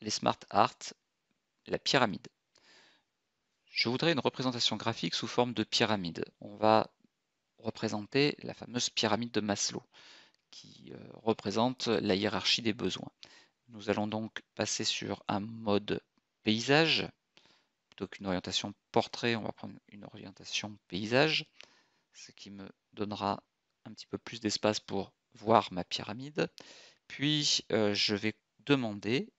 les smart art, la pyramide. Je voudrais une représentation graphique sous forme de pyramide. On va représenter la fameuse pyramide de Maslow qui euh, représente la hiérarchie des besoins. Nous allons donc passer sur un mode paysage. Plutôt qu'une orientation portrait, on va prendre une orientation paysage, ce qui me donnera un petit peu plus d'espace pour voir ma pyramide. Puis euh, je vais demander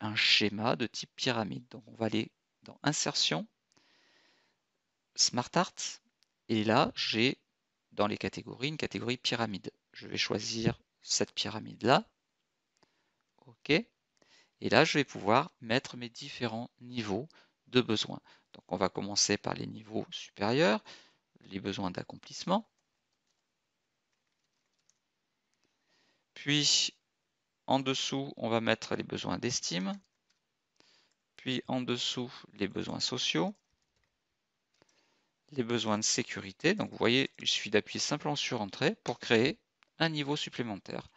un schéma de type pyramide. Donc on va aller dans Insertion, Smart Art, et là j'ai dans les catégories une catégorie pyramide. Je vais choisir cette pyramide-là. OK. Et là, je vais pouvoir mettre mes différents niveaux de besoins. Donc on va commencer par les niveaux supérieurs, les besoins d'accomplissement. Puis en dessous, on va mettre les besoins d'estime. Puis en dessous, les besoins sociaux. Les besoins de sécurité. Donc vous voyez, il suffit d'appuyer simplement sur Entrée pour créer un niveau supplémentaire.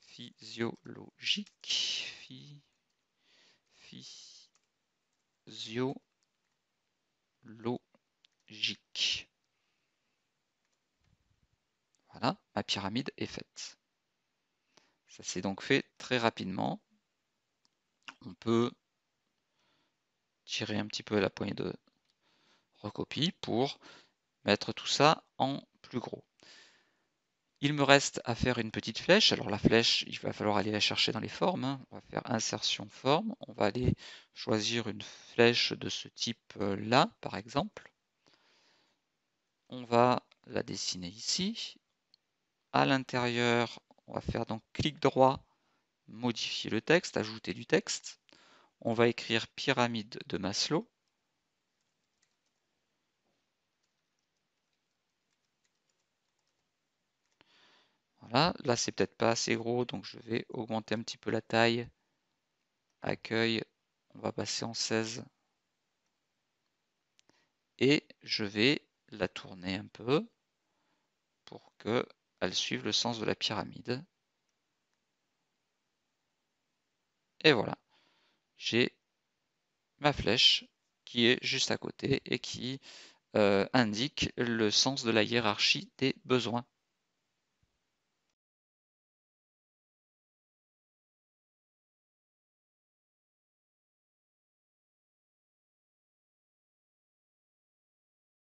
Physiologique. Physiologique. Voilà, ma pyramide est faite. Ça s'est donc fait très rapidement. On peut tirer un petit peu la poignée de recopie pour mettre tout ça en plus gros. Il me reste à faire une petite flèche. Alors la flèche, il va falloir aller la chercher dans les formes. Hein. On va faire insertion forme. On va aller choisir une flèche de ce type-là, par exemple. On va la dessiner ici. À l'intérieur, on va faire donc clic droit, modifier le texte, ajouter du texte. On va écrire pyramide de Maslow. Voilà, là c'est peut-être pas assez gros, donc je vais augmenter un petit peu la taille. Accueil, on va passer en 16. Et je vais la tourner un peu pour que elles suivent le sens de la pyramide. Et voilà, j'ai ma flèche qui est juste à côté et qui euh, indique le sens de la hiérarchie des besoins.